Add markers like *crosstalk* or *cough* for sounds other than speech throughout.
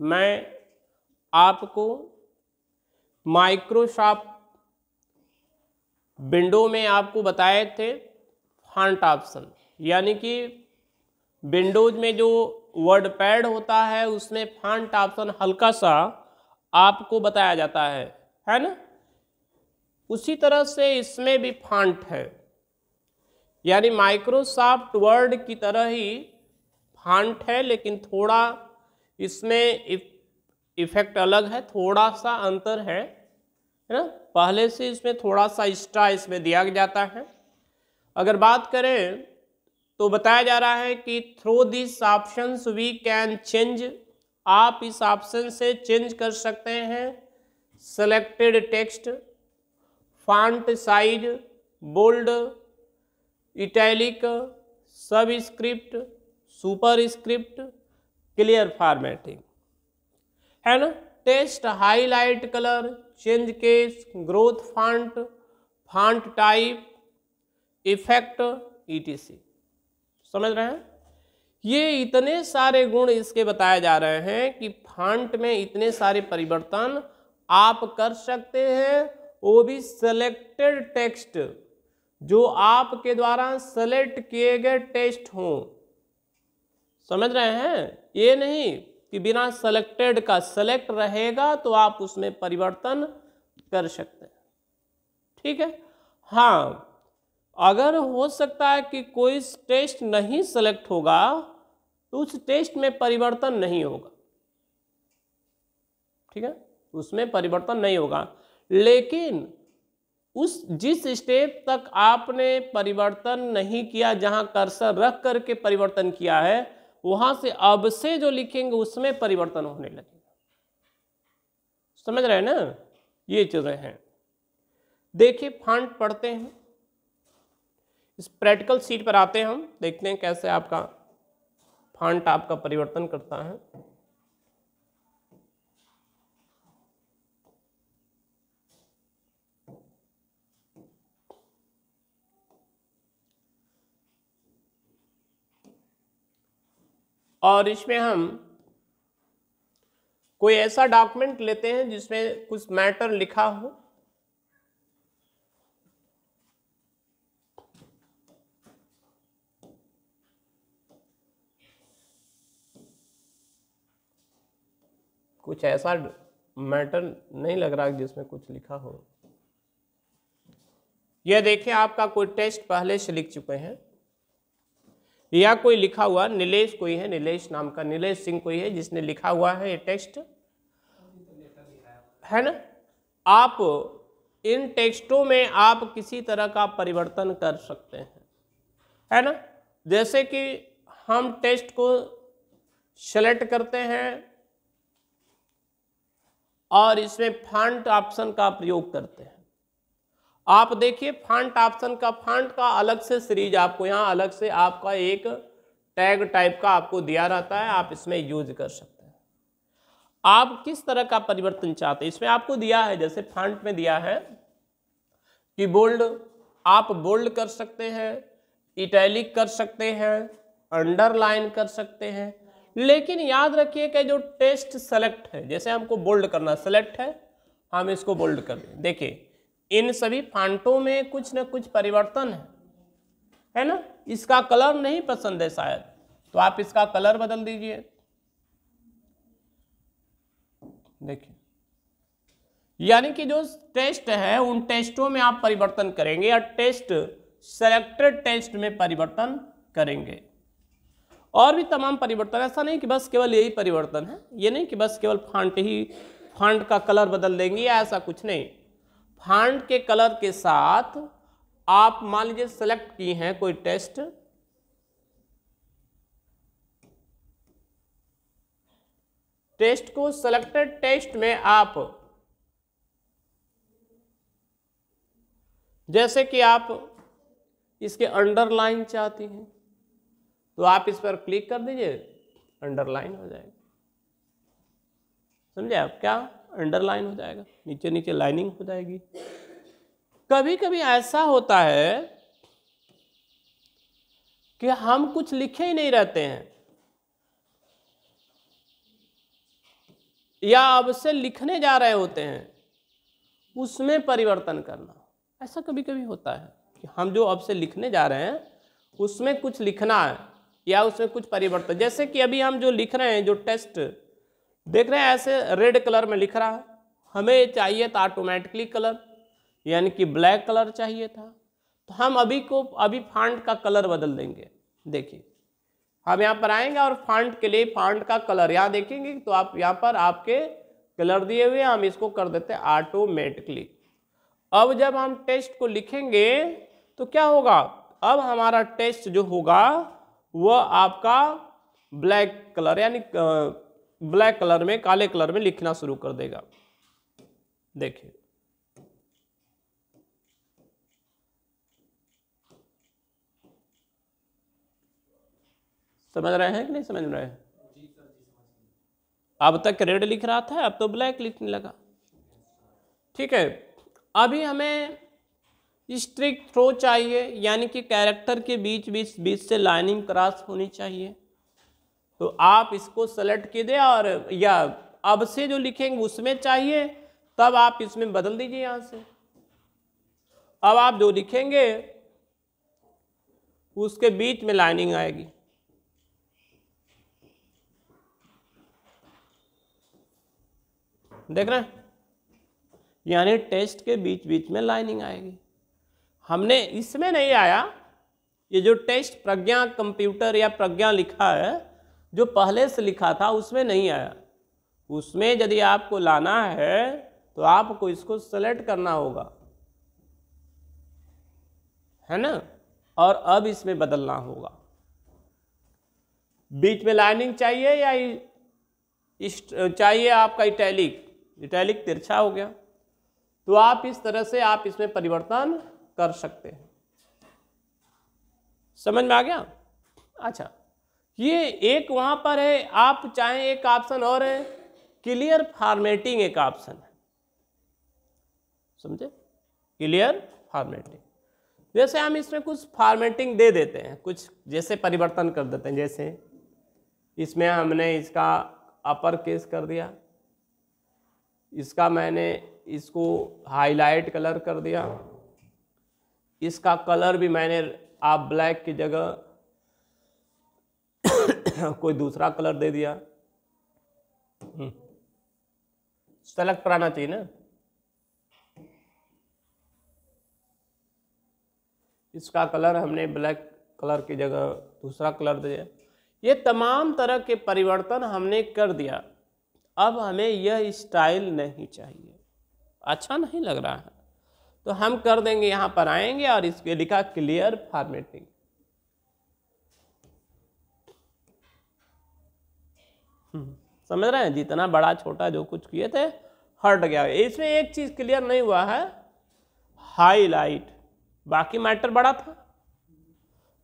मैं आपको Microsoft window में आपको बताए थे फॉन्ट ऑप्शन। यानी कि विंडोज़ में जो वर्ड पैड होता है, उसमें फॉन्ट ऑप्शन हल्का सा आपको बताया जाता है। है ना? उसी तरह से इसमें भी फॉन्ट है। यानी माइक्रोसॉफ्ट वर्ड की तरह ही फॉन्ट है, लेकिन थोड़ा इसमें इफ़ेक्ट अलग है थोड़ा सा अंतर है है ना? पहले से इसमें थोड़ा सा एक्स्ट्रा इसमें दिया जाता है। अगर बात करें तो बताया जा रहा है कि through this option we can change आप इस ऑप्शन से चेंज कर सकते हैं। Selected text font size bold italic subscript superscript clear formatting. है ना? Text highlight colour, change case, grow font font type, effect ETC समझ रहे हैं? ये इतने सारे गुण इसके बताए जा रहे हैं कि फॉन्ट में इतने सारे परिवर्तन आप कर सकते हैं। वो भी सेलेक्टेड टेक्स्ट जो आपके द्वारा सेलेक्ट किए गए टेक्स्ट हों। समझ रहे हैं? ये नहीं कि बिना सेलेक्टेड का सेलेक्ट रहेगा तो आप उसमें परिवर्तन कर सकते हैं। ठीक है? हाँ अगर हो सकता है कि कोई टेस्ट नहीं सेलेक्ट होगा तो उस टेस्ट में परिवर्तन नहीं होगा। ठीक है? उसमें परिवर्तन नहीं होगा। लेकिन उस, जिस स्टेप तक आपने परिवर्तन नहीं किया, जहाँ कर्सर रख करके परिवर्तन किया है वहाँ से अब से जो लिखेंगे उसमें परिवर्तन होने लगेगा। समझ रहे हैं ना? ये चीज़ें हैं। देखिए, फंड पढ़ते हैं। इस प्रैक्टिकल सीट पर आते हैं हम, देखते हैं कैसे आपका फंड आपका परिवर्तन करता है। और इसमें हम कोई ऐसा डॉक्यूमेंट लेते हैं जिसमें कुछ मैटर लिखा हो। कुछ ऐसा मैटर नहीं लग रहा जिसमें कुछ लिखा हो। यह देखिए, आपका कोई टेस्ट पहले से लिख चुके हैं। या कोई लिखा हुआ, नीलेश कोई है, नीलेश नाम का, नीलेश सिंह कोई है, जिसने लिखा हुआ है ये टेक्स्ट। है ना? आप इन टेक्स्टों में आप किसी तरह का परिवर्तन कर सकते हैं। है ना? जैसे कि हम टेक्स्ट को सेलेक्ट करते हैं और इसमें फॉन्ट ऑप्शन का प्रयोग करते हैं। आप देखिए फॉन्ट ऑप्शन का फॉन्ट का अलग से सीरीज़ आपको यहाँ अलग से आपका एक टैग टाइप का आपको दिया रहता है, आप इसमें यूज़ कर सकते हैं। आप किस तरह का परिवर्तन चाहते हैं? इसमें आपको दिया है, जैसे फॉन्ट में दिया है कि बोल्ड आप बोल्ड कर सकते हैं इटैलिक कर सकते हैं अंडरलाइन कर सकते हैं। लेकिन याद रखिए कि जो टेस्ट सेलेक्ट है, जैसे हमको बोल्ड करना सेलेक्ट है, हम इसको बोल्ड कर देखिए इन सभी फांटों में कुछ न कुछ परिवर्तन है। है ना? इसका कलर नहीं पसंद है शायद। तो आप इसका कलर बदल दीजिए। देखिए। यानी कि जो टेस्ट है, उन टेस्टों में आप परिवर्तन करेंगे या टेस्ट सेलेक्टेड टेस्ट में परिवर्तन करेंगे। और भी तमाम परिवर्तन, ऐसा नहीं कि बस केवल यही परिवर्तन है। ये नहीं कि बस केवल फांट ही, फांट का कलर बदल देंगे या ऐसा कुछ नहीं। फांट के कलर के साथ आप मान लीजिए सेलेक्ट की हैं कोई टेस्ट टेस्ट को सेलेक्टेड टेस्ट में आप जैसे कि आप इसके अंडरलाइन चाहती हैं तो आप इस पर क्लिक कर दीजिए अंडरलाइन हो जाएगा। समझे आप क्या? अंडरलाइन हो जाएगा। नीचे नीचे लाइनिंग हो जाएगी। कभी कभी ऐसा होता है कि हम कुछ लिखे ही नहीं रहते हैं। या अब से लिखने जा रहे होते हैं, उसमें परिवर्तन करना। ऐसा कभी कभी होता है कि हम जो अब से लिखने जा रहे हैं, उसमें कुछ लिखना है या उसमें कुछ परिवर्तन। जैसे कि अभी हम जो लिख रहे हैं, जो टेस्ट, देख रहे हैं ऐसे रेड कलर में लिख रहा है। हमें चाहिए था ऑटोमेटिकली कलर यानी कि ब्लैक कलर चाहिए था। तो हम अभी को, अभी फांट का कलर बदल देंगे। देखिए, हम यहाँ पर आएँगे और फांट के लिए फांट का कलर यहाँ देखेंगे तो आप यहाँ पर आपके कलर दिए हुए हम इसको कर देते हैं ऑटोमेटिकली अब जब हम टेस्ट को लिखेंगे तो क्या होगा? अब हमारा टेस्ट जो होगा वह आपका ब्लैक कलर यानी ब्लैक कलर में, काले कलर में लिखना शुरू कर देगा। देखिए। समझ रहे हैं कि नहीं समझ रहे हैं? अब तक रेड लिख रहा था, अब तो ब्लैक लिखने लगा। ठीक है, अभी हमें स्ट्रिक थ्रो चाहिए, यानी कि कैरेक्टर के बीच बीच बीच से लाइनिंग क्रॉस होनी चाहिए। तो आप इसको सेलेक्ट कीजिए और या अब से जो लिखेंगे उसमें चाहिए तब आप इसमें बदल दीजिए यहाँ से। अब आप जो लिखेंगे, उसके बीच में लाइनिंग आएगी। देख रहे हैं? यानी टेस्ट के बीच बीच में लाइनिंग आएगी। हमने इसमें नहीं आया। ये जो टेस्ट प्रज्ञा कंप्यूटर या प्रज्ञा लिखा है, जो पहले से लिखा था, उसमें नहीं आया। उसमें यदि आपको लाना है तो आपको इसको सेलेक्ट करना होगा। है ना? और अब इसमें बदलना होगा। बीच में लाइनिंग चाहिए या इस, चाहिए आपका इटैलिक इटैलिक तिरछा हो गया। तो आप इस तरह से आप इसमें परिवर्तन कर सकते हैं। समझ में आ गया? अच्छा ये एक वहाँ पर है। आप चाहें एक ऑप्शन और है। क्लियर फॉर्मेटिंग एक ऑप्शन है। समझे? क्लियर फॉर्मेटिंग जैसे हम इसमें कुछ फॉर्मेटिंग दे देते हैं, कुछ जैसे परिवर्तन कर देते हैं, जैसे इसमें हमने इसका अपर केस कर दिया, इसका मैंने इसको हाईलाइट कलर कर दिया, इसका कलर भी मैंने आप ब्लैक की जगह *coughs* कोई दूसरा कलर दे दिया। सेलेक्ट हम्म। कराना चाहिए ना? इसका कलर हमने ब्लैक कलर की जगह दूसरा कलर दिया। ये तमाम तरह के परिवर्तन हमने कर दिया। अब हमें यह स्टाइल नहीं चाहिए। अच्छा नहीं लग रहा है। तो हम कर देंगे यहाँ पर आएँगे और इसके लिखा क्लियर फॉर्मेटिंग हम्म, समझ रहे हैं? जितना बड़ा छोटा जो कुछ किए थे हट गया। इसमें एक चीज़ क्लियर नहीं हुआ है। हाईलाइट बाकी मैटर बड़ा था।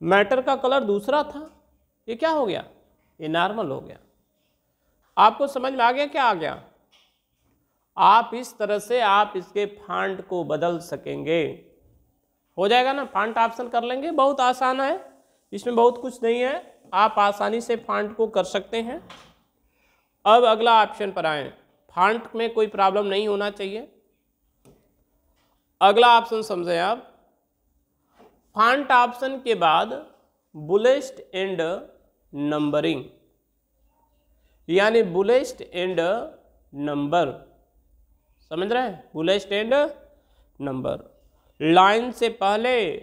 मैटर का कलर दूसरा था। ये क्या हो गया? ये नॉर्मल हो गया। आपको समझ में आ गया क्या आ गया? आप इस तरह से आप इसके फांट को बदल सकेंगे। हो जाएगा ना? फांट ऑप्शन कर लेंगे। बहुत आसान है। इसमें बहुत कुछ नहीं है। आप आसानी से फांट को कर सकते हैं। अब अगला ऑप्शन पर आए। फांट में कोई प्रॉब्लम नहीं होना चाहिए। अगला ऑप्शन समझें आप। फांट ऑप्शन के बाद बुलेस्ट एंड नंबरिंग यानी बुलेस्ट एंड नंबर समझ रहे हैं? बुलेस्ट एंड नंबर लाइन से पहले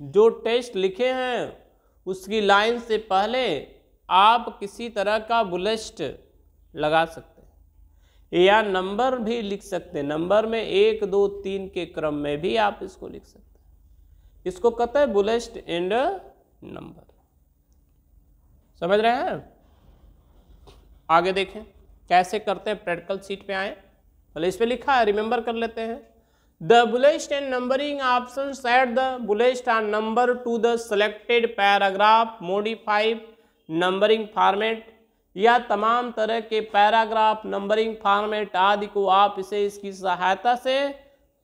जो टेस्ट लिखे हैं, उसकी लाइन से पहले आप किसी तरह का बुलेस्ट लगा सकते हैं। या नंबर भी लिख सकते हैं। नंबर में एक, दो, तीन के क्रम में भी आप इसको लिख सकते हैं। इसको कहते हैं बुलेस्ट एंड नंबर। समझ रहे हैं? आगे देखें, कैसे करते हैं प्रैक्टिकल सीट पे आए। पहले इस पर लिखा है रिमेंबर कर लेते हैं। The bullets and numbering option set the bullets or number to the selected paragraph modified numbering format या तमाम तरह के पैराग्राफ नंबरिंग फॉर्मेट आदि को आप इसे इसकी सहायता से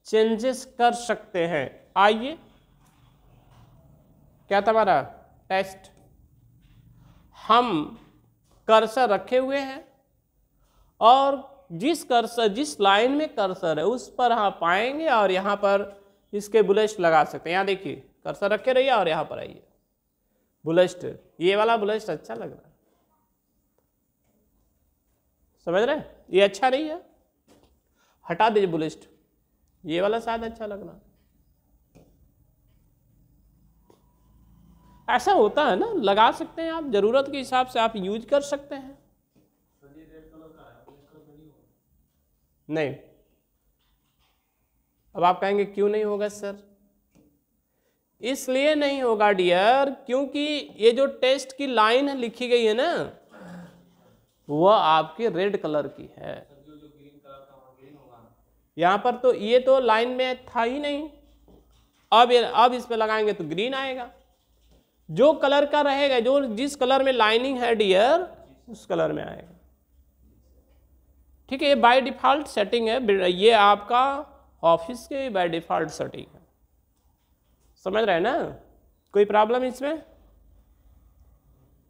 चेंजेस कर सकते हैं। आइए क्या तुम्हारा टेस्ट हम कर्सर रखे हुए हैं और जिस कर्सर जिस लाइन में कर्सर है, उस पर आप पाएँगे और यहाँ पर इसके बुलेस्ट लगा सकते हैं। यहाँ देखिए कर्सर रखे रहिए और यहाँ पर आइए। बुलेस्ट ये वाला बुलेस्ट अच्छा लग रहा है। समझ रहे ये अच्छा नहीं है। हटा दीजिए बुलेस्ट ये वाला शायद अच्छा लग रहा ऐसा होता है ना, लगा सकते हैं आप, ज़रूरत के हिसाब से आप यूज़ कर सकते हैं। नहीं। अब आप कहेंगे, क्यों नहीं होगा सर? इसलिए नहीं होगा, डियर, क्योंकि ये जो टेस्ट की लाइन लिखी गई है ना, वह आपके रेड कलर की है। यहाँ पर तो ये तो लाइन में था ही नहीं। अब ये अब इस पे लगाएँगे तो ग्रीन आएगा। जो कलर का रहेगा, जो जिस कलर में लाइनिंग है डियर उस कलर में आएगा। ठीक है, ये बाय डिफ़ॉल्ट सेटिंग है ये आपका ऑफ़िस के बाय डिफ़ॉल्ट सेटिंग है। समझ रहे हैं ना? कोई प्रॉब्लम इसमें?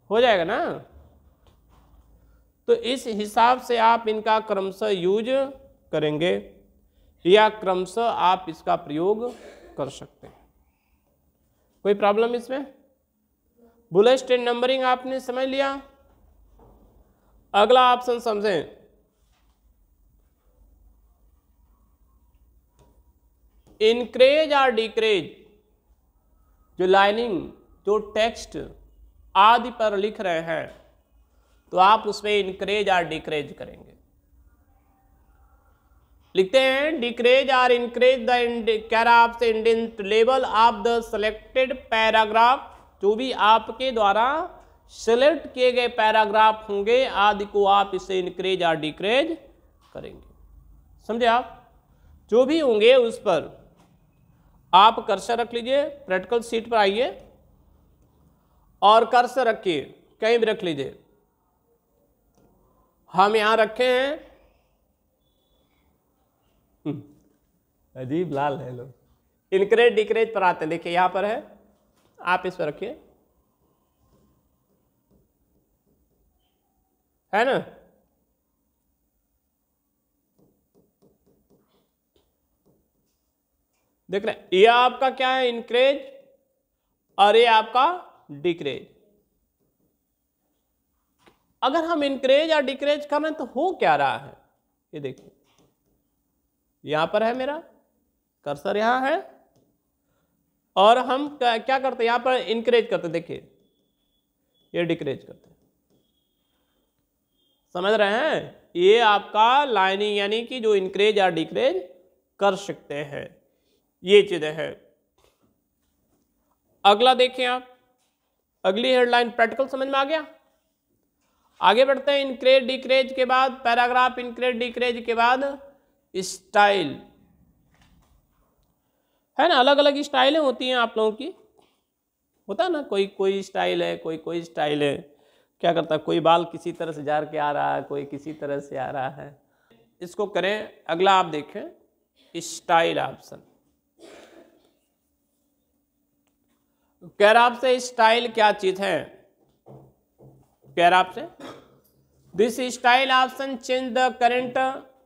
हो जाएगा ना? तो इस हिसाब से आप इनका क्रमशः यूज़ करेंगे, या क्रमशः आप इसका प्रयोग कर सकते हैं। कोई प्रॉब्लम इसमें? बुलेट एंड नंबरिंग आपने समझ लिया? अगला ऑप्शन समझें। इनक्रेज और डिक्रेज, जो लाइनिंग, जो टेक्स्ट आदि पर लिख रहे हैं तो आप उसमें इनक्रेज और डिक्रेज करेंगे। लिखते हैं, डिक्रेज और इंक्रेज द कैराफ से indent level of the selected paragraph जो भी आपके द्वारा सेलेक्ट किए गए पैराग्राफ होंगे आदि को आप इसे इनक्रेज और डिक्रेज करेंगे। समझे आप? जो भी होंगे उस पर आप कर्सर रख लीजिए प्रैक्टिकल सीट पर आइए और कर्सर रखिए कहीं भी रख लीजिए। हम यहाँ रखे हैं। हम्म, अजीब लाल है लोग। इनक्रेज डिक्रेज पर आते देखिए यहाँ पर है। आप इस पर रखिए। है ना? देख रहे ये आपका क्या है? इंक्रेज और ये आपका डिक्रेज अगर हम इंक्रेज और डिक्रेज कर रहे हैं तो हो क्या रहा है? ये देखिए। यहाँ पर है मेरा कर्सर यहाँ है और हम क्या करते हैं? यहाँ पर इंकरेज करते देखिए, ये डिक्रेज करते समझ रहे हैं? ये आपका लाइनिंग यानी कि जो इंक्रेज या डिक्रेज कर सकते हैं। ये चीज़ें हैं। अगला देखें आप। अगली हेडलाइन प्रैक्टिकल समझ में आ गया? आगे बढ़ते हैं। इनक्रेज डिक्रेज के बाद पैराग्राफ इनक्रेज डिक्रेज के बाद स्टाइल है ना अलग अलग स्टाइलें होती हैं आप लोगों की। होता है ना, कोई कोई स्टाइल है, कोई कोई स्टाइल है। क्या करता है, कोई बाल किसी तरह से जार के आ रहा है, कोई किसी तरह से आ रहा है। इसको करें, अगला आप देखें, स्टाइल ऑप्शन। कह रहा आपसे, स्टाइल क्या चीज़ है? कह रहा आपसे this style option change the current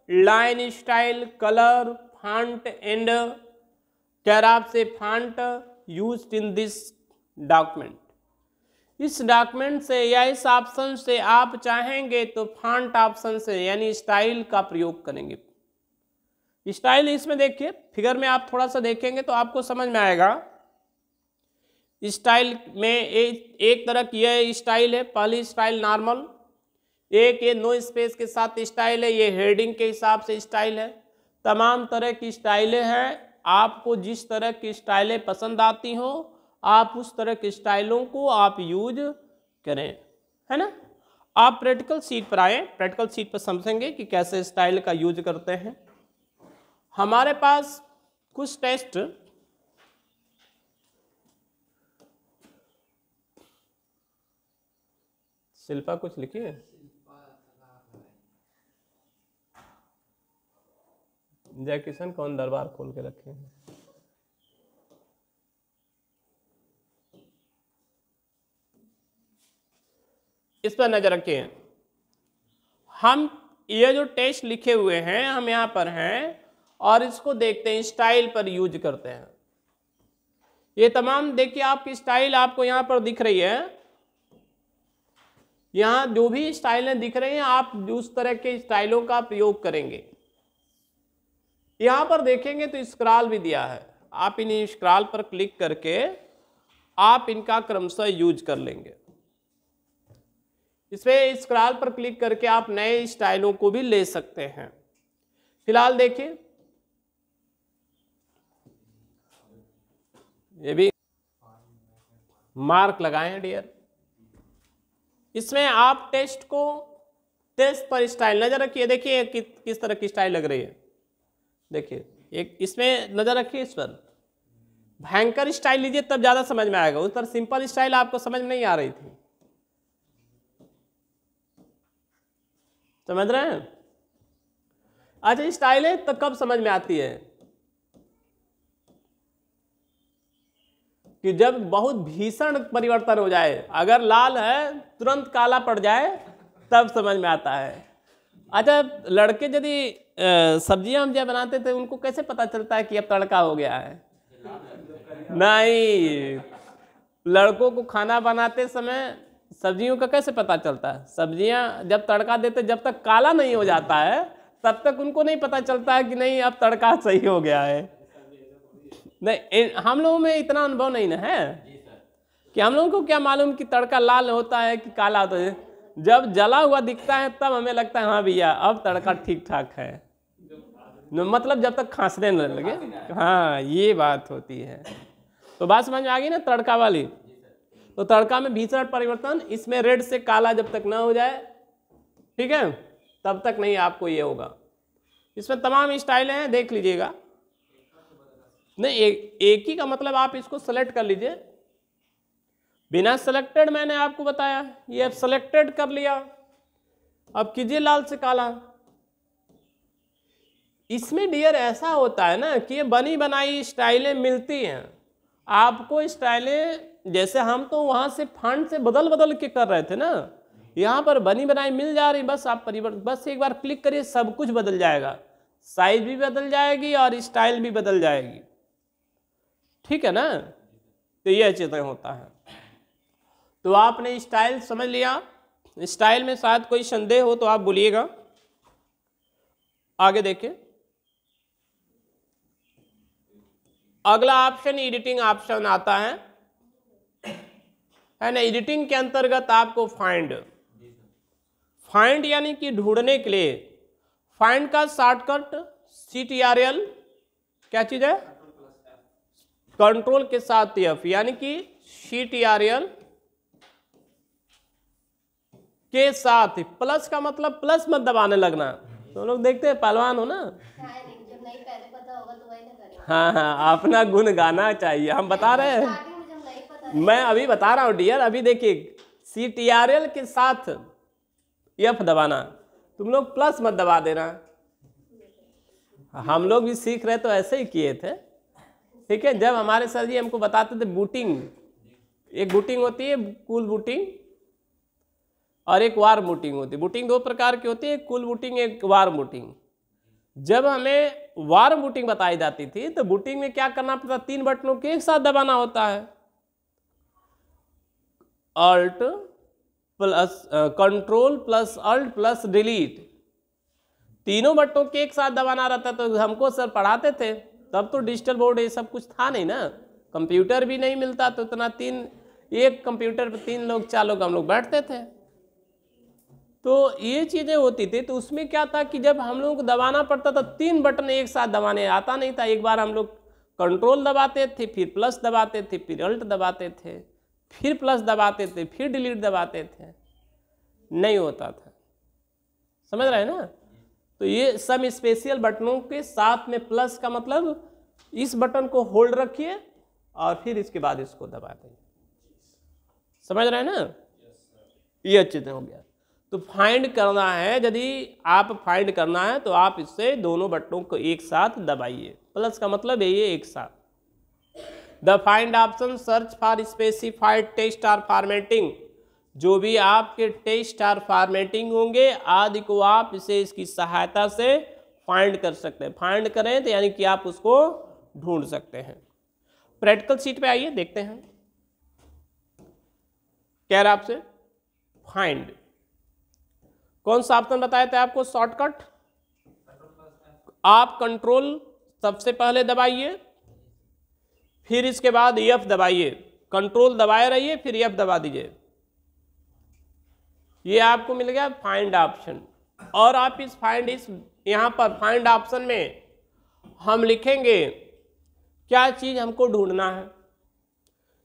line style colour font and रहा आपसे font use in this document इस डॉक्यूमेंट से या इस ऑप्शन से आप चाहेंगे तो फॉन्ट ऑप्शन से, यानी स्टाइल का प्रयोग करेंगे। स्टाइल इसमें देखिए फिगर में आप थोड़ा सा देखेंगे तो आपको समझ में आएगा। स्टाइल में एक एक तरह की यह स्टाइल है, पहली स्टाइल नॉर्मल एक ये नो स्पेस के साथ स्टाइल है, ये हेडिंग के हिसाब से स्टाइल है। तमाम तरह की स्टाइलें हैं आपको जिस तरह की स्टाइलें पसंद आती हों, आप उस तरह के स्टाइलों को आप यूज़ करें, है ना? आप प्रैक्टिकल सीट पर आए। प्रैक्टिकल सीट पर समझेंगे कि कैसे स्टाइल का यूज़ करते हैं। हमारे पास कुछ टेस्ट शिल्पा कुछ लिखिए जय किशन कौन दरबार खोल के रखे हैं? इस पर नज़र रखें हम ये जो टेस्ट लिखे हुए हैं, हम यहाँ पर हैं और इसको देखते हैं, स्टाइल पर यूज़ करते हैं। ये तमाम, देखिए आपकी स्टाइल आपको यहाँ पर दिख रही है। यहाँ जो भी स्टाइलें दिख रही हैं, आप उस तरह के स्टाइलों का प्रयोग करेंगे। यहाँ पर देखेंगे तो स्क्रॉल भी दिया है। आप इन स्क्रॉल पर क्लिक करके आप इनका क्रमशः यूज़ कर लेंगे। इसमें स्क्रॉल पर क्लिक करके आप नए स्टाइलों को भी ले सकते हैं। फ़िलहाल देखिए। ये भी मार्क लगाए हैं डियर। इसमें आप टेस्ट को टेस्ट पर स्टाइल नज़र रखिए। देखिए कि, किस तरह की स्टाइल लग रही है। देखिए, एक इसमें नज़र रखिए इस पर। भयंकर स्टाइल लीजिए, तब ज़्यादा समझ में आएगा। उस पर सिंपल स्टाइल आपको समझ नहीं आ रही थी। समझ रहे हैं? अच्छा स्टाइल है तो कब समझ में आती है? कि जब बहुत भीषण परिवर्तन हो जाए, अगर लाल है, तुरंत काला पड़ जाए, तब समझ में आता है। अच्छा लड़के यदि सब्ज़ियाँ हम जब बनाते थे, उनको कैसे पता चलता है कि अब तड़का हो गया है? नहीं। लड़कों को खाना बनाते समय सब्जियों का कैसे पता चलता है? सब्ज़ियाँ जब तड़का देते, जब तक काला नहीं हो जाता है, तब तक उनको नहीं पता चलता है कि नहीं, अब तड़का सही हो गया है। नहीं हम लोगों में इतना अनुभव नहीं ना है? कि हम लोगों को क्या मालूम कि तड़का लाल होता है कि काला होता है? जब जला हुआ दिखता है, तब हमें लगता है हाँ भैया, अब तड़का ठीक ठाक है। मतलब जब तक खांसने न लगे। हाँ ये बात होती है। तो बात समझ में आ गई ना तड़का वाली? तो तड़का में भीषण परिवर्तन इसमें रेड से काला जब तक ना हो जाए ठीक है तब तक नहीं आपको ये होगा। इसमें तमाम स्टाइल हैं देख लीजिएगा। नहीं एक एक ही का मतलब आप इसको सेलेक्ट कर लीजिए। बिना सेलेक्टेड मैंने आपको बताया ये अब सेलेक्टेड कर लिया। अब कीजिए लाल से काला। इसमें डियर ऐसा होता है ना कि ये बनी बनाई स्टाइलें मिलती हैं। आपको स्टाइलें, जैसे हम तो वहाँ से फंड से बदल बदल के कर रहे थे ना। यहाँ पर बनी बनाई मिल जा रही, बस आप परिवर्तन बस एक बार क्लिक करिए, सब कुछ बदल जाएगा। साइज़ भी बदल जाएगी और स्टाइल भी बदल जाएगी। ठीक है ना? तो यह चीज़ें होता है। तो आपने स्टाइल समझ लिया। स्टाइल में शायद कोई संदेह हो तो आप बोलिएगा। आगे देखिए। अगला ऑप्शन एडिटिंग ऑप्शन आता है। है ना? एडिटिंग के अंतर्गत आपको फाइंड फाइंड यानी कि ढूँढने के लिए। फाइंड का shortcut C T R L क्या चीज़ है? कंट्रोल के साथ एफ़ यानी कि सी टी आर एल के साथ। प्लस का मतलब प्लस मत दबाने लगना। तो लोग देखते हैं, पहलवान हो ना? हाँ हाँ अपना गुण गाना चाहिए। हम बता रहे हैं। मैं अभी बता रहा हूँ डियर अभी देखिए सी टी आर एल के साथ एफ़ दबाना। तुम लोग प्लस मत दबा देना। हम लोग भी सीख रहे तो ऐसे ही किए थे। ठीक है जब हमारे सर जी हमको बताते थे बूटिंग एक बूटिंग होती है कूल बूटिंग और एक वार बूटिंग होती है। बूटिंग दो प्रकार की होती है कूल बूटिंग एक वार बूटिंग जब हमें वार बूटिंग बताई जाती थी तो बूटिंग में क्या करना पड़ता तीन बटनों के एक साथ दबाना होता है। Alt plus control plus alt plus delete तीनों बटनों के एक साथ दबाना रहता तो हमको सर पढ़ाते थे। तब तो डिजिटल बोर्ड ये सब कुछ था नहीं ना। कंप्यूटर भी नहीं मिलता तो इतना तीन, एक कंप्यूटर पर तीन लोग, चार लोग हम लोग बैठते थे। तो ये चीज़ें होती थी तो उसमें क्या था कि जब हम लोगों को दबाना पड़ता था, तीन बटन एक साथ दबाने आता नहीं था। एक बार हम लोग कंट्रोल दबाते थे, फिर प्लस दबाते थे, फिर अल्ट दबाते थे, फिर प्लस दबाते थे, फिर डिलीट दबाते थे। नहीं होता था। समझ रहे हैं ना? तो ये सब स्पेशल बटनों के साथ में प्लस का मतलब इस बटन को होल्ड रखिए और फिर इसके बाद इसको दबा दें समझ रहे हैं ना? ये से हो गया। तो फाइंड करना है, यदि आप फाइंड करना है तो आप इससे दोनों बटनों को एक साथ दबाइए। प्लस का मतलब है ये एक साथ। The find option search for specified text or formatting जो भी आपके टेस्ट आर फॉर्मेटिंग होंगे, आदि को आप इसे इसकी सहायता से फाइंड कर सकते हैं। फाइंड करें तो यानी कि आप उसको ढूंढ सकते हैं। प्रैक्टिकल सीट पे आइए, देखते हैं। कह रहा आपसे फाइंड कौन सा ऑप्शन बताए थे आपको? शॉर्टकट आप कंट्रोल सबसे पहले दबाइए, फिर इसके बाद एफ़ दबाइए। कंट्रोल दबाए रहिए, फिर एफ़ दबा दीजिए। ये आपको मिल गया फाइंड ऑप्शन और आप इस फाइंड इस यहाँ पर फाइंड ऑप्शन में हम लिखेंगे, क्या चीज़ हमको ढूंढना है?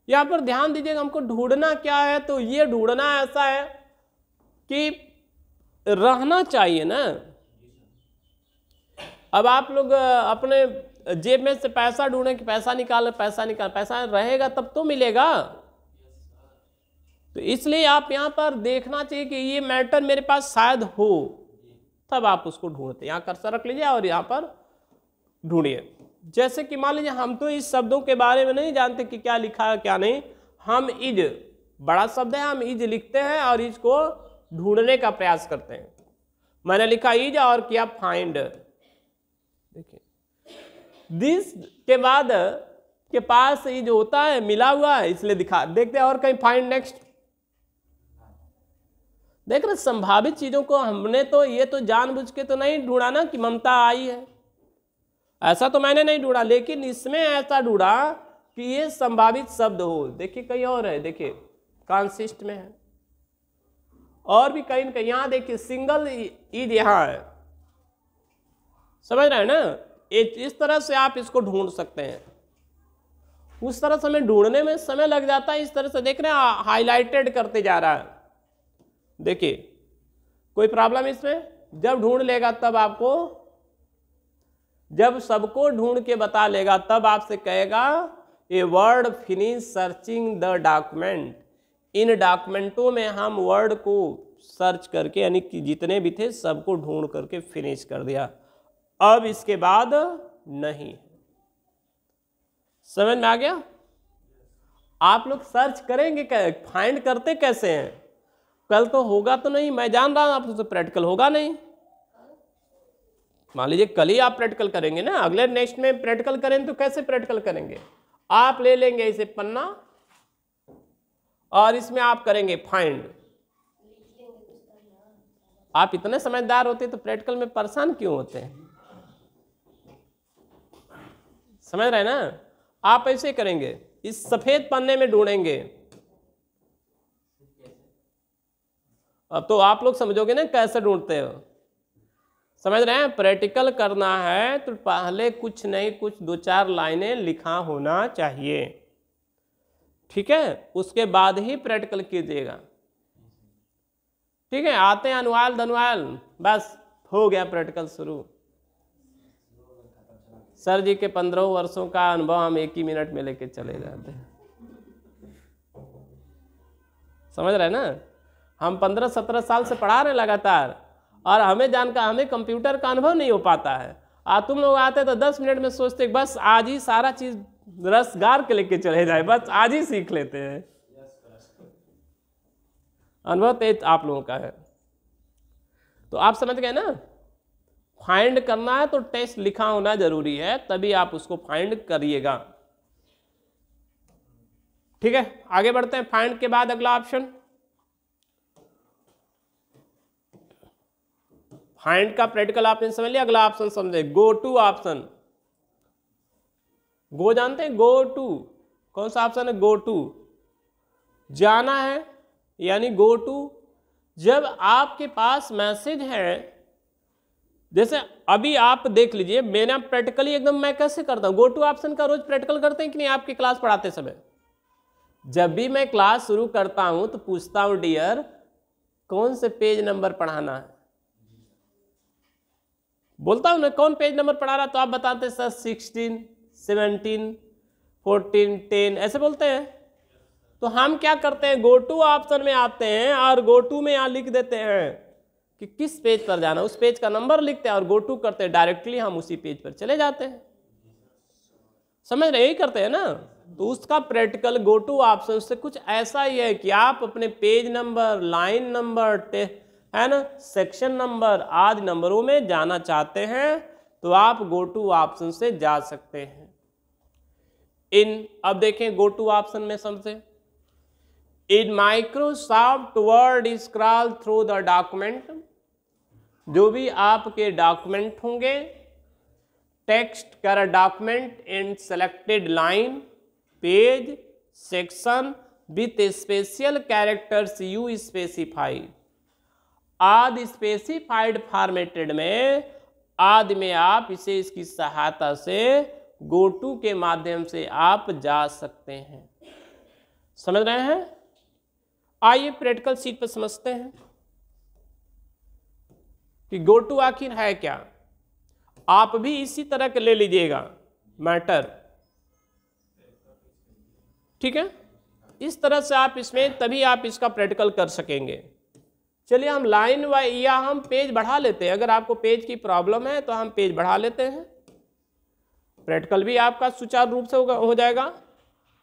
यहाँ पर ध्यान दीजिएगा हमको ढूंढना क्या है? तो ये ढूंढना ऐसा है कि रहना चाहिए ना। अब आप लोग अपने जेब में से पैसा ढूंढे कि पैसा निकाल पैसा निकाल, पैसा रहेगा तब तो मिलेगा। तो इसलिए आप यहाँ पर देखना चाहिए कि ये मैटर मेरे पास शायद हो, तब आप उसको ढूंढते। यहाँ कर्सर रख लीजिए और यहाँ पर ढूंढिए। जैसे कि मान लीजिए, हम तो इस शब्दों के बारे में नहीं जानते कि क्या लिखा है, क्या नहीं। हम इज़, बड़ा शब्द है, हम इज़ लिखते हैं और इज़ को ढूँढने का प्रयास करते हैं। मैंने लिखा इज़ और किया फाइंड देखिए दिस के बाद के पास ये जो होता है, मिला हुआ है, इसलिए दिखा, देखते हैं और कहीं फाइंड नेक्स्ट देख रहे, संभावित चीज़ों को हमने तो ये तो जानबूझ के तो नहीं ढूंढा ना कि ममता आई है। ऐसा तो मैंने नहीं ढूंढा, लेकिन इसमें ऐसा ढूंढा कि ये संभावित शब्द हो। देखिए कहीं और है, देखिए कॉन्सिस्ट में है। और भी कहीं ना कहीं, यहाँ देखिए सिंगल ईद यहाँ है। समझ रहे हैं ना? इस तरह से आप इसको ढूंढ सकते हैं। उस तरह से हमें ढूँढने में समय लग जाता है, इस तरह से देख रहे हैं हाईलाइटेड करते जा रहा है। देखिए, कोई प्रॉब्लम इसमें? जब ढूंढ लेगा तब आपको, जब सबको ढूंढ के बता लेगा, तब आपसे कहेगा, a word finish searching the document in डॉक्यूमेंटों में हम वर्ड को सर्च करके, यानी कि जितने भी थे, सबको ढूंढ करके फिनिश कर दिया। अब इसके बाद नहीं। समझ में आ गया? आप लोग सर्च करेंगे फाइंड करते कैसे हैं? कल तो होगा तो नहीं, मैं जान रहा हूँ आप तो प्रैक्टिकल होगा नहीं। मान लीजिए कल ही आप प्रैक्टिकल करेंगे ना, अगले नेक्स्ट में प्रैक्टिकल करें तो कैसे प्रैक्टिकल करेंगे? आप ले लेंगे इसे पन्ना और इसमें आप करेंगे फाइंड। आप इतने समझदार होते तो प्रैक्टिकल में परेशान क्यों होते? हैं समझ रहे हैं ना? आप ऐसे करेंगे, इस सफ़ेद पन्ने में ढूंढेंगे। अब तो आप लोग समझोगे ना कैसे ढूंढते हो? समझ रहे हैं? प्रैक्टिकल करना है तो पहले कुछ नहीं, कुछ दो चार लाइनें लिखा होना चाहिए। ठीक है? उसके बाद ही प्रैक्टिकल कीजिएगा। ठीक है? आते हैं अनुवाल धनुआल बस, हो गया प्रैक्टिकल शुरू। सर जी के पंद्रह वर्षों का अनुभव हम एक ही मिनट में लेके चले जाते हैं। समझ रहे ना? हम पंद्रह सत्रह साल से पढ़ा रहे लगातार, और हमें जानकर हमें कंप्यूटर का अनुभव नहीं हो पाता है। आ, तुम लोग आते तो दस मिनट में सोचते बस आज ही सारा चीज़ रसगार के लेके चले जाए, बस आज ही सीख लेते हैं। अनुभव तेज आप लोगों का है। तो आप समझ गए ना? फाइंड करना है तो टेस्ट लिखा होना ज़रूरी है, तभी आप उसको फाइंड करिएगा। ठीक है? आगे बढ़ते हैं फाइंड के बाद अगला ऑप्शन फाइंड का प्रैक्टिकल आपने समझ लिया? अगला ऑप्शन समझे। गो टू ऑप्शन गो जानते हैं? Go to. कौन सा ऑप्शन है? Go to. जाना है, यानी गो टू। जब आपके पास मैसेज है, जैसे अभी आप देख लीजिए, मैंने प्रैक्टिकली एकदम मैं कैसे करता हूँ? गो टू ऑप्शन का रोज प्रैक्टिकल करते हैं कि नहीं? आपकी क्लास पढ़ाते समय। जब भी मैं क्लास शुरू करता हूँ तो पूछता हूँ डियर कौन से पेज नंबर पढ़ाना है? बोलता हूँ ना, कौन पेज नंबर पढ़ा रहा तो आप बताते sir sixteen seventeen fourteen ten ऐसे बोलते हैं। तो हम क्या करते हैं? गो टू ऑप्शन में आते हैं और गो टू में यहाँ लिख देते हैं कि किस पेज पर जाना उस पेज का नंबर लिखते हैं और गो टू करते हैं। डायरेक्टली हम उसी पेज पर चले जाते हैं। समझ रहे यही करते हैं ना? तो उसका प्रैक्टिकल गो टू ऑप्शन से कुछ ऐसा ही है कि आप अपने पेज नंबर लाइन नंबर है ना? सेक्शन नंबर आदि नंबरों में जाना चाहते हैं तो आप गो टू ऑप्शन से जा सकते हैं। इन, अब देखें गो टू ऑप्शन में समझे in Microsoft Word scroll through the document जो भी आपके डॉक्यूमेंट होंगे टेक्स्ट कर document in selected line page section with special characters you specify आदि स्पेसिफाइड फॉर्मेटेड में, आदि में आप इसे इसकी सहायता से गो टू के माध्यम से आप जा सकते हैं। समझ रहे हैं? आइए प्रैक्टिकल सीट पर समझते हैं कि गो टू आखिर है क्या। आप भी इसी तरह के ले लीजिएगा, मैटर। ठीक है? इस तरह से आप इसमें, तभी आप इसका प्रैक्टिकल कर सकेंगे। चलिए, हम लाइन वाइज या हम पेज बढ़ा लेते हैं। अगर आपको पेज की प्रॉब्लम है तो हम पेज बढ़ा लेते हैं। प्रैक्टिकल भी आपका सुचारू रूप से हो जाएगा।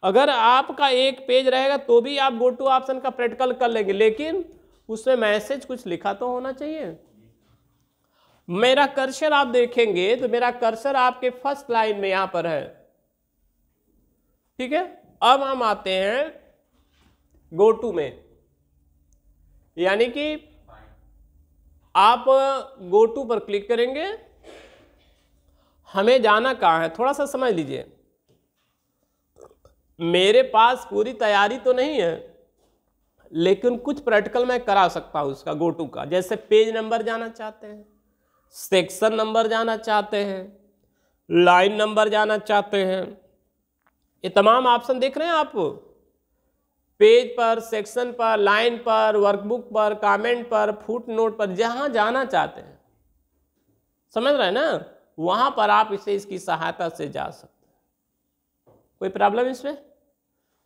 अगर आपका एक पेज रहेगा तो भी आप गो टू ऑप्शन का प्रैक्टिकल कर लेंगे, लेकिन उसमें मैसेज कुछ लिखा तो होना चाहिए। मेरा कर्सर आप देखेंगे तो मेरा कर्सर आपके फ़र्स्ट लाइन में यहाँ पर है। ठीक है? अब हम आते हैं गो टू में। यानी कि आप गो टू पर क्लिक करेंगे। हमें जाना कहाँ है? थोड़ा सा समझ लीजिए। मेरे पास पूरी तैयारी तो नहीं है, लेकिन कुछ प्रैक्टिकल मैं करा सकता हूँ उसका गोटू का। जैसे पेज नंबर जाना चाहते हैं, सेक्शन नंबर जाना चाहते हैं, लाइन नंबर जाना चाहते हैं। ये तमाम ऑप्शन देख रहे हैं आप? पेज पर, सेक्शन पर, लाइन पर वर्कबुक पर कमेंट पर फुट नोट पर, जहाँ जाना चाहते हैं। समझ रहे हैं ना? वहाँ पर आप इसे इसकी सहायता से जा सकते हैं। कोई प्रॉब्लम इसमें?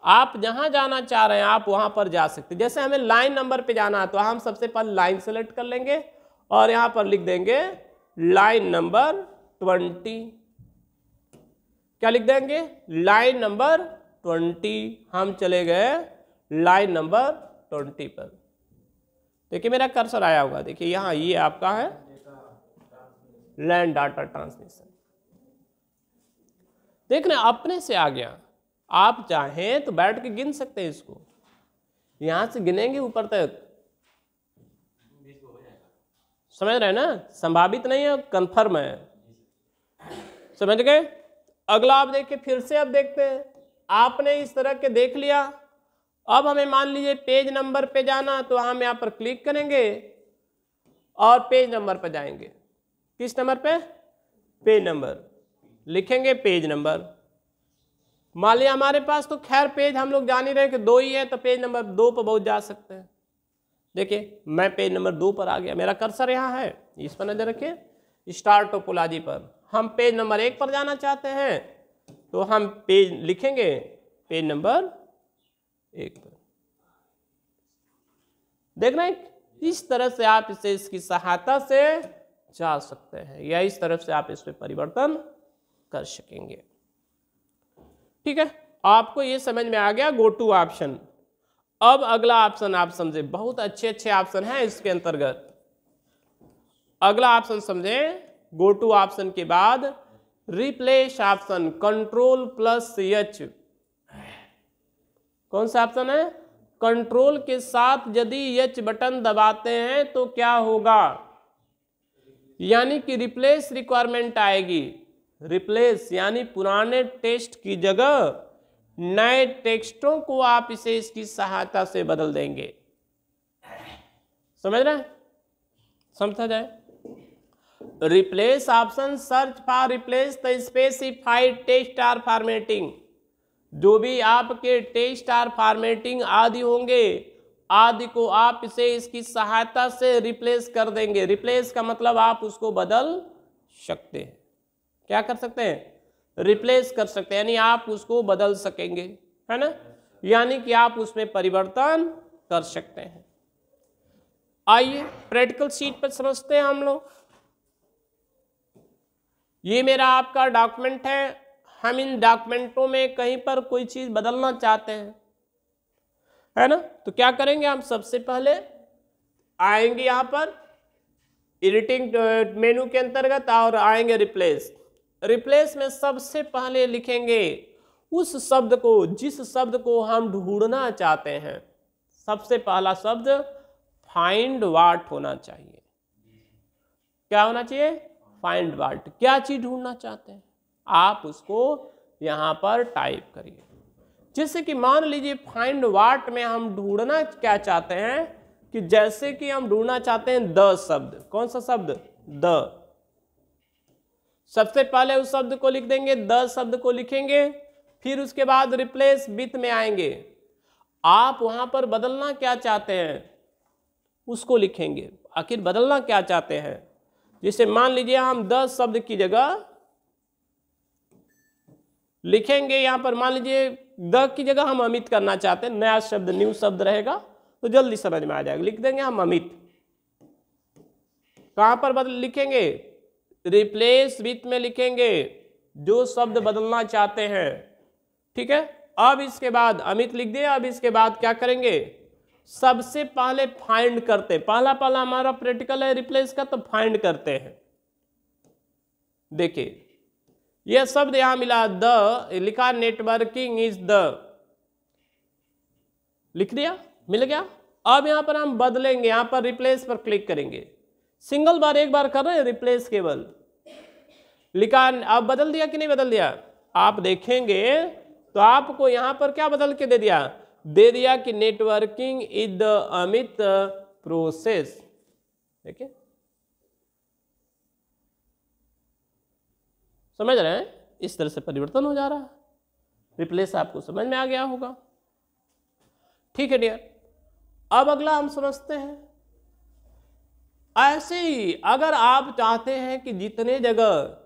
आप जहाँ जाना चाह रहे हैं, आप वहाँ पर जा सकते हैं। जैसे हमें लाइन नंबर पे जाना है तो हम सबसे पहले लाइन सेलेक्ट कर लेंगे और यहाँ पर लिख देंगे लाइन नंबर ट्वेंटी। क्या लिख देंगे? Line number twenty. हम चले गए लाइन नंबर ट्वेंटी पर। देखिए मेरा कर्सर आया होगा। देखिए यहाँ ये आपका है। लैंड डाटा ट्रांसमिशन देख रहे अपने से आ। गया आप चाहें तो बैठ के गिन सकते हैं इसको। यहाँ से गिनेंगे, ऊपर तक। समझ रहे हैं ना? संभावित नहीं है कंफर्म है। समझ गए? अगला आप देखिए, फिर से अब देखते हैं। आपने इस तरह के देख लिया। अब हमें मान लीजिए पेज नंबर पे जाना तो हम यहाँ पर क्लिक करेंगे और पेज नंबर पर जाएँगे। किस नंबर पे? Page number. लिखेंगे पेज नंबर। मान लिया हमारे पास तो खैर पेज हम लोग जान ही रहे कि दो ही है तो पेज नंबर दो पर बहुत जा सकते हैं। देखिए, मैं पेज नंबर दो पर आ गया। मेरा कर्सर यहाँ है। इस पर नज़र रखिए। स्टार टोपोलॉजी पर। हम पेज नंबर एक पर जाना चाहते हैं तो हम पेज लिखेंगे पेज नंबर एक पर। देख रहे हैं, इस तरह से आप इसे इसकी सहायता से जा सकते हैं। या इस तरफ़ से आप इसमें परिवर्तन कर सकेंगे। ठीक है? आपको ये समझ में आ गया गो टू ऑप्शन अब अगला ऑप्शन आप समझे। बहुत अच्छे अच्छे ऑप्शन हैं इसके अंतर्गत। अगला ऑप्शन समझे। गो टू ऑप्शन के बाद replace option control plus H कौन सा ऑप्शन है? कंट्रोल के साथ यदि एच बटन दबाते हैं तो क्या होगा? यानी कि रिप्लेस रिक्वायरमेंट आएगी। रिप्लेस यानी पुराने टेस्ट की जगह नए टेक्स्टों को आप इसे इसकी सहायता से बदल देंगे। समझ रहे समझा जाए? Replace option search for replace the specified text or formatting जो भी आपके टेस्ट आर फॉर्मेटिंग आदि होंगे आदि को आप इसे इसकी सहायता से रिप्लेस कर देंगे। रिप्लेस का मतलब आप उसको बदल सकते हैं। क्या कर सकते हैं? रिप्लेस कर सकते हैं। यानी आप उसको बदल सकेंगे, है ना? यानी कि आप उसमें परिवर्तन कर सकते हैं। आइए प्रैक्टिकल सीट पर समझते हैं हम लोग। ये मेरा आपका डॉक्यूमेंट है। हम इन डॉक्यूमेंटों में कहीं पर कोई चीज़ बदलना चाहते हैं। है ना? तो क्या करेंगे हम सबसे पहले आएँगे यहाँ पर एडिटिंग मेनू के अंतर्गत और आएँगे रिप्लेस रिप्लेस में सबसे पहले लिखेंगे उस शब्द को, जिस शब्द को हम ढूंढना चाहते हैं। सबसे पहला शब्द फाइंड वाट होना चाहिए। क्या होना चाहिए? फाइंड वाट क्या चीज़ ढूंढना चाहते हैं? आप उसको यहाँ पर टाइप करिए। जैसे कि मान लीजिए फाइंड वाट में हम ढूंढना क्या चाहते हैं, कि जैसे कि हम ढूंढना चाहते हैं द शब्द। कौन सा शब्द? द सबसे पहले उस शब्द को लिख देंगे द शब्द को लिखेंगे, फिर उसके बाद रिप्लेस विथ में आएँगे। आप वहाँ पर बदलना क्या चाहते हैं, उसको लिखेंगे। आखिर बदलना क्या चाहते हैं? जैसे मान लीजिए हम द शब्द की जगह लिखेंगे, यहाँ पर मान लीजिए द की जगह हम अमित करना चाहते हैं, नया शब्द न्यू शब्द रहेगा तो जल्दी समझ में आ जाएगा। लिख देंगे हम अमित। कहाँ पर बदल, लिखेंगे? रिप्लेस विथ में लिखेंगे, जो शब्द बदलना चाहते हैं। ठीक है? अब इसके बाद अमित लिख दिया अब इसके बाद क्या करेंगे? सबसे पहले फाइंड करते। पहला पहला हमारा प्रैक्टिकल है रिप्लेस का तो फाइंड करते हैं। देखिए यह शब्द यहाँ मिला द लिखा नेटवर्किंग इज़ द लिख दिया? मिल गया? अब यहाँ पर हम बदलेंगे, यहाँ पर रिप्लेस पर क्लिक करेंगे। सिंगल बार एक बार कर रहे हैं रिप्लेस केवल। लिखा अब बदल दिया कि नहीं बदल दिया? आप देखेंगे तो आपको यहाँ पर क्या बदल के दे दिया? दे दिया कि नेटवर्किंग इज़ द अमित प्रोसेस देखिए। समझ रहे हैं? इस तरह से परिवर्तन हो जा रहा है। रिप्लेस आपको समझ में आ गया होगा। ठीक है डियर अब अगला हम समझते हैं। ऐसे ही अगर आप चाहते हैं कि जितने जगह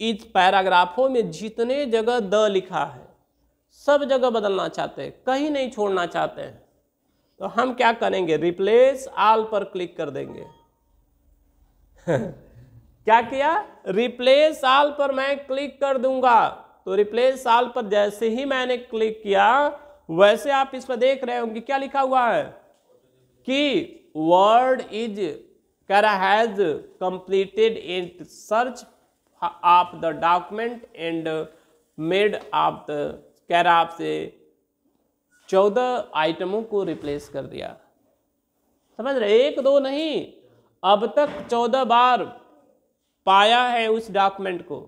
इस पैराग्राफों में जितने जगह द लिखा है, सब जगह बदलना चाहते हैं, कहीं नहीं छोड़ना चाहते हैं तो हम क्या करेंगे? रिप्लेस आल पर क्लिक कर देंगे। *laughs* क्या किया? रिप्लेस आल पर मैं क्लिक कर दूँगा। तो रिप्लेस आल पर जैसे ही मैंने क्लिक किया, वैसे आप इस पर देख रहे होंगे, क्या लिखा हुआ है? कि word is कैरा has completed in search of the document and made of the कैरा आपसे, चौदह आइटमों को रिप्लेस कर दिया। समझ रहे? एक, दो नहीं। अब तक चौदह बार पाया है उस डॉक्यूमेंट को।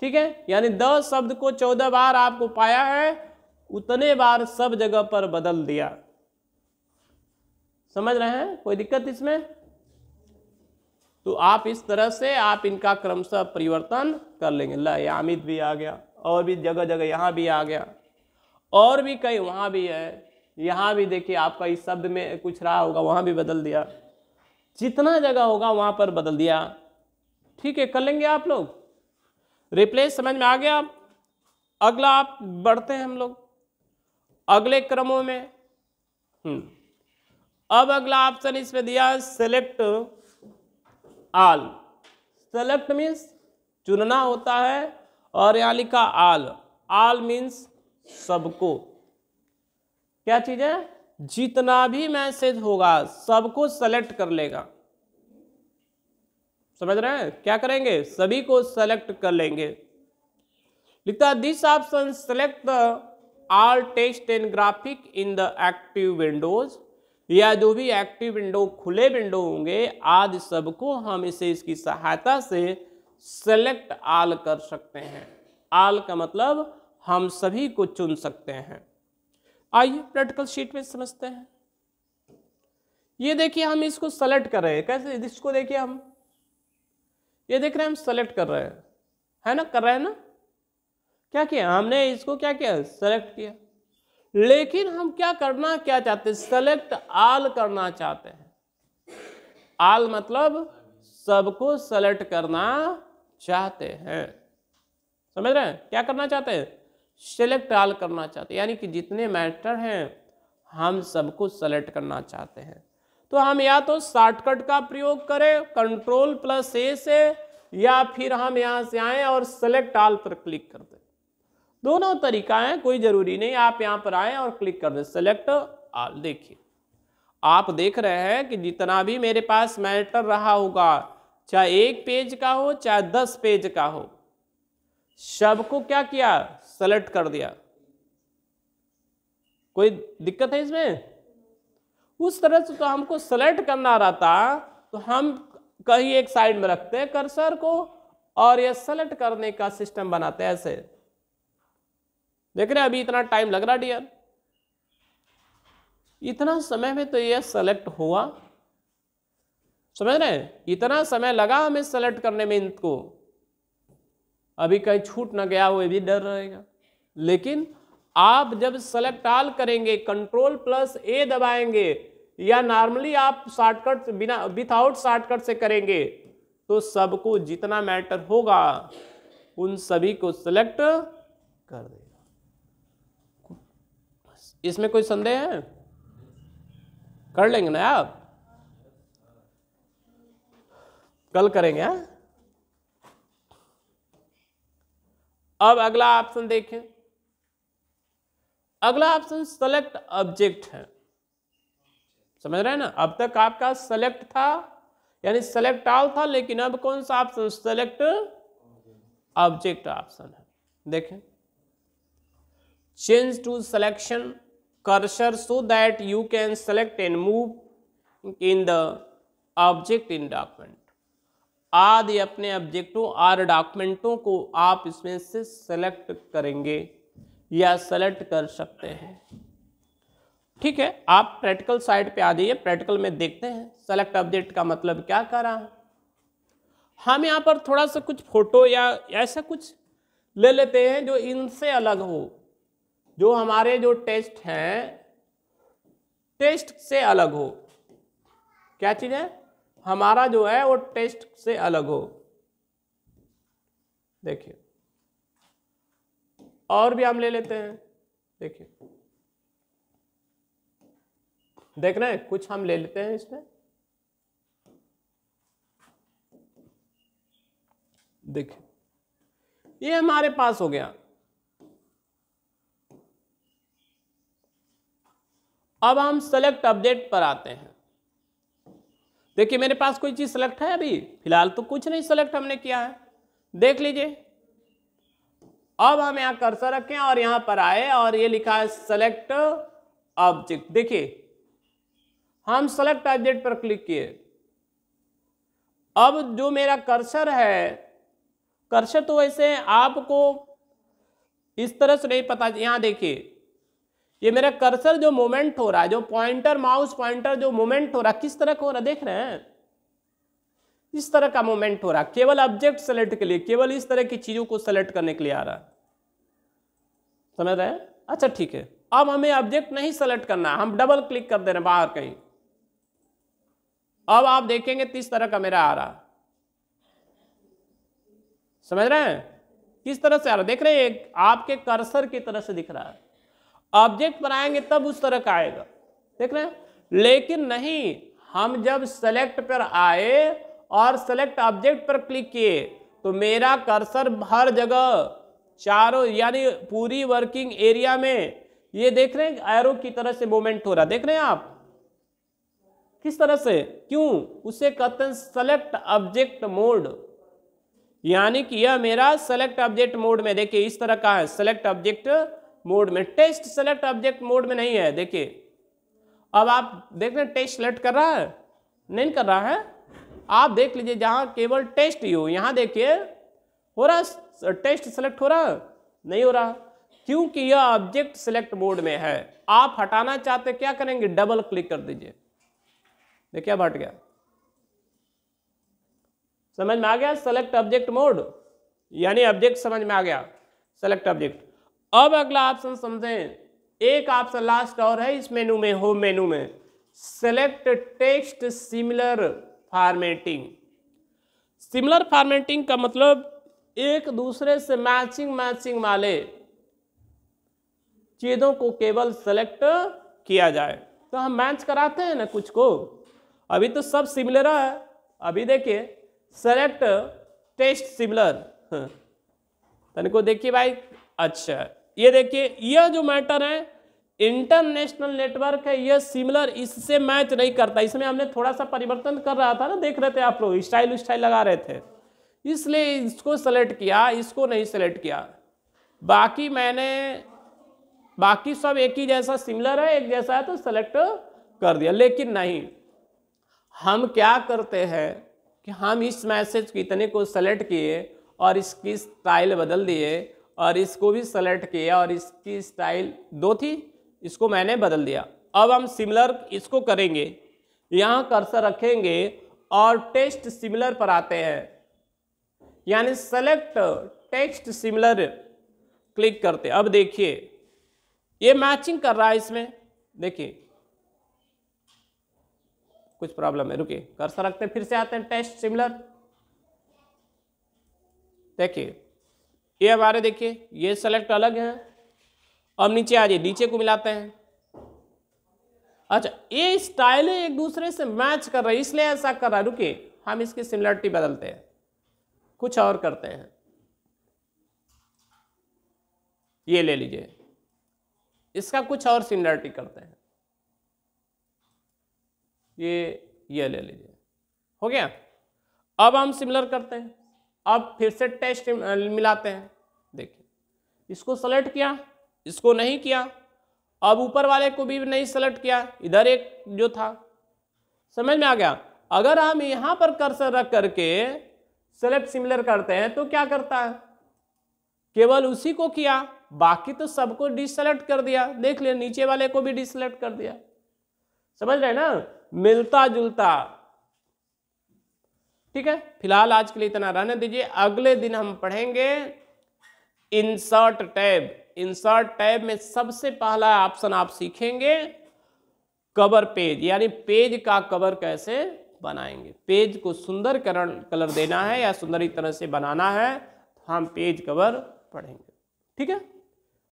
ठीक है? यानी दस शब्द को चौदह बार आपको पाया है, उतने बार सब जगह पर बदल दिया। समझ रहे हैं? कोई दिक्कत इसमें? तो आप इस तरह से आप इनका क्रमशः परिवर्तन कर लेंगे। ला भी आ गया, और भी जगह जगह यहाँ भी आ गया, और भी कई वहाँ भी है। यहाँ भी देखिए, आपका इस शब्द में कुछ रहा होगा, वहाँ भी बदल दिया। जितना जगह होगा, वहाँ पर बदल दिया। ठीक है, कर लेंगे आप लोग। रिप्लेस समझ में आ गया आप अगला आप बढ़ते हैं हम लोग। अगले क्रमों में। हम्म। अब अगला ऑप्शन इसमें दिया सेलेक्ट आल सेलेक्ट मीन्स चुनना होता है और यहाँ लिखा आल आल मीन्स सबको। क्या चीज़ है? जितना भी मैसेज होगा, सबको सेलेक्ट कर लेगा। समझ रहे हैं? क्या करेंगे? सभी को सेलेक्ट कर लेंगे। लिखता this option select the all text and graphic in the active windows या जो भी एक्टिव विंडो खुले विंडो होंगे आदि सबको हम इसे इसकी सहायता से सेलेक्ट आल कर सकते हैं। आल का मतलब हम सभी को चुन सकते हैं। आइए प्रैक्टिकल शीट में समझते हैं। ये देखिए, हम इसको सेलेक्ट कर रहे हैं। कैसे? इसको देखिए हम। ये देख रहे हैं हम सेलेक्ट कर रहे हैं। है ना? कर रहे हैं ना? क्या किया? हमने इसको क्या किया? सेलेक्ट किया। लेकिन हम क्या करना क्या चाहते हैं? सेलेक्ट आल करना चाहते हैं। आल मतलब सबको सेलेक्ट करना चाहते हैं। समझ रहे हैं? क्या करना चाहते हैं? सेलेक्ट आल करना चाहते हैं। यानी कि जितने मैटर हैं, हम सबको सेलेक्ट करना चाहते हैं। तो हम या तो शॉर्टकट का प्रयोग करें कंट्रोल प्लस ए से, या फिर हम यहाँ से आए और सेलेक्ट आल पर क्लिक कर दें। दोनों तरीका है, कोई ज़रूरी नहीं, आप यहाँ पर आए और क्लिक कर दें। सेलेक्ट आल देखिए। आप देख रहे हैं कि जितना भी मेरे पास मैटर रहा होगा, चाहे एक पेज का हो, चाहे दस पेज का हो, सबको क्या किया? सेलेक्ट कर दिया। कोई दिक्कत है इसमें? उस तरह से तो हमको सेलेक्ट करना रहता तो हम कहीं एक साइड में रखते हैं कर्सर को और ये सेलेक्ट करने का सिस्टम बनाते हैं ऐसे। देख रहे अभी इतना टाइम लग रहा डियर इतना समय में तो ये सेलेक्ट हुआ। समझ रहे हैं? इतना समय लगा हमें सेलेक्ट करने में इनको। अभी कहीं छूट ना गया वो भी डर रहेगा। लेकिन आप जब सेलेक्ट आल करेंगे कंट्रोल प्लस ए दबाएँगे या नॉर्मली आप शॉर्टकट बिना विथआउट शॉर्टकट से करेंगे तो सबको जितना मैटर होगा, उन सभी को सिलेक्ट कर देगा इसमें कोई संदेह है? कर लेंगे ना आप? कल करेंगे, हा? अब अगला ऑप्शन देखें। अगला ऑप्शन सेलेक्ट ऑब्जेक्ट है। समझ रहे हैं ना? अब तक आपका सेलेक्ट था, यानी सेलेक्ट ऑल था, लेकिन अब कौन सा ऑप्शन सेलेक्ट ऑब्जेक्ट ऑप्शन है। देखें। Change to selection cursor so that you can select and move in the object in document आदि अपने ऑब्जेक्टों और डॉक्यूमेंटों को आप इसमें से सेलेक्ट करेंगे या सेलेक्ट कर सकते हैं। ठीक है, आप प्रैक्टिकल साइड पे आ जाइए प्रैक्टिकल में देखते हैं सेलेक्ट ऑब्जेक्ट का मतलब क्या कर रहा है। हम यहाँ पर थोड़ा सा कुछ फ़ोटो या ऐसा कुछ ले लेते हैं जो इनसे अलग हो, जो हमारे जो टेस्ट हैं टेस्ट से अलग हो। क्या चीज़ है? हमारा जो है वो टेस्ट से अलग हो। देखिए, और भी हम ले लेते हैं, देखिए। देख रहे हैं, कुछ हम ले लेते हैं इसमें। देखिए, ये हमारे पास हो गया। अब हम सेलेक्ट अपडेट पर आते हैं। देखिए, मेरे पास कोई चीज़ सेलेक्ट है अभी? फ़िलहाल तो कुछ नहीं सेलेक्ट हमने किया है। देख लीजिए। अब हम यहाँ कर्सर रखें और यहाँ पर आए और ये लिखा है सेलेक्ट ऑब्जेक्ट देखिए हम सेलेक्ट ऑब्जेक्ट पर क्लिक किए। अब जो मेरा कर्सर है कर्सर तो वैसे आपको इस तरह से नहीं पता, यहाँ देखिए। ये मेरा कर्सर जो मोमेंट हो रहा है, जो पॉइंटर माउस पॉइंटर जो मूवमेंट हो रहा है, किस तरह का हो रहा देख रहे हैं? इस तरह का मोमेंट हो रहा केवल ऑब्जेक्ट सेलेक्ट के लिए, केवल इस तरह की चीज़ों को सेलेक्ट करने के लिए आ रहा समझ रहे हैं? अच्छा ठीक है। अब हमें ऑब्जेक्ट नहीं सेलेक्ट करना हम डबल क्लिक कर दे रहे हैं बाहर कहीं। अब आप देखेंगे किस तरह का मेरा आ रहा। समझ रहे हैं? किस तरह से आ रहा। देख रहे हैं आपके कर्सर की तरह से दिख रहा है। ऑब्जेक्ट बनाएँगे तब उस तरह का आएगा। देख रहे हैं? लेकिन नहीं, हम जब सेलेक्ट पर आए और सेलेक्ट ऑब्जेक्ट पर क्लिक किए तो मेरा कर्सर हर जगह, चारों, यानी पूरी वर्किंग एरिया में, ये देख रहे हैं एरो की तरह से मूवमेंट हो रहा। देख रहे हैं आप? किस तरह से? क्यों? उसे कहते हैं सेलेक्ट ऑब्जेक्ट मोड यानी कि यह मेरा सेलेक्ट ऑब्जेक्ट मोड में, देखिए इस तरह का है सेलेक्ट ऑब्जेक्ट मोड में। टेस्ट सेलेक्ट ऑब्जेक्ट मोड में नहीं है, देखिए। अब आप देख रहे टेस्ट सेलेक्ट कर रहा है? नहीं कर रहा है? आप देख लीजिए, जहाँ केवल टेस्ट ही हो, यहाँ देखिए, हो रहा टेस्ट सेलेक्ट हो रहा नहीं हो रहा। क्योंकि यह ऑब्जेक्ट सेलेक्ट मोड में है। आप हटाना चाहते क्या करेंगे? डबल क्लिक कर दीजिए। देखिए अब हट गया। समझ में आ गया? सेलेक्ट ऑब्जेक्ट मोड यानी ऑब्जेक्ट समझ में आ गया। सेलेक्ट ऑब्जेक्ट अब अगला ऑप्शन समझें। एक ऑप्शन लास्ट और है इस मेनू में होम मेनू में। Select text similar formatting similar formatting का मतलब एक दूसरे से मैचिंग मैचिंग वाले चीज़ों को केवल सेलेक्ट किया जाए। तो हम मैच कराते हैं ना कुछ को? अभी तो सब सिमिलर है। अभी देखिए सेलेक्ट टेस्ट सिमिलर तनिको देखिए भाई अच्छा। ये देखिए यह जो मैटर है इंटरनेशनल नेटवर्क है यह सिमिलर इससे मैच नहीं करता। इसमें हमने थोड़ा सा परिवर्तन कर रहा था ना, देख रहे थे आप लोग स्टाइल स्टाइल लगा रहे थे। इसलिए इसको सेलेक्ट किया, इसको नहीं सेलेक्ट किया। बाकी मैंने, बाकी सब एक ही जैसा सिमिलर है, एक जैसा है तो सेलेक्ट कर दिया। लेकिन नहीं हम क्या करते हैं कि हम इस मैसेज को इतने को सेलेक्ट किए और इसकी स्टाइल बदल दिए और इसको भी सेलेक्ट किया और इसकी स्टाइल दो थी, इसको मैंने बदल दिया। अब हम सिमिलर इसको करेंगे। यहाँ कर्सर रखेंगे और टेक्स्ट सिमिलर पर आते हैं। यानी सेलेक्ट टेक्स्ट सिमिलर क्लिक करते अब देखिए, ये मैचिंग कर रहा है इसमें। देखिए कुछ प्रॉब्लम है। रुकिए कर्सर रखते फिर से आते हैं टेस्ट सिमिलर देखिए, ये हमारे देखिए, ये सेलेक्ट अलग है। अब नीचे आ जाइए नीचे को मिलाते हैं। अच्छा ये स्टाइल एक दूसरे से मैच कर रहा है, इसलिए ऐसा कर रहा है। रुकिए, हम इसकी सिमिलरिटी बदलते हैं। कुछ और करते हैं। ये ले लीजिए। इसका कुछ और सिमिलरिटी करते हैं। ये ये ले लीजिए। हो गया? अब हम सिमिलर करते हैं। अब फिर से टेस्ट मिलाते हैं। देखिए, इसको सेलेक्ट किया, इसको नहीं किया। अब ऊपर वाले को भी नहीं सेलेक्ट किया। इधर एक जो था। समझ में आ गया? अगर हम यहाँ पर कर्सर रख करके सेलेक्ट सिमिलर करते हैं तो क्या करता है? केवल उसी को किया। बाकी तो सबको डिसलेक्ट कर दिया। देख लिया, नीचे वाले को भी डिसलेक्ट कर दिया। समझ रहे ना? मिलता जुलता ठीक है? फ़िलहाल आज के लिए इतना रहने दीजिए। अगले दिन हम पढ़ेंगे इंसर्ट टैब इंसर्ट टैब में सबसे पहला ऑप्शन आप सीखेंगे कवर पेज यानी पेज का कवर कैसे बनाएँगे। पेज को सुंदर कलर देना है या सुंदर तरह से बनाना है तो हम पेज कवर पढ़ेंगे। ठीक है?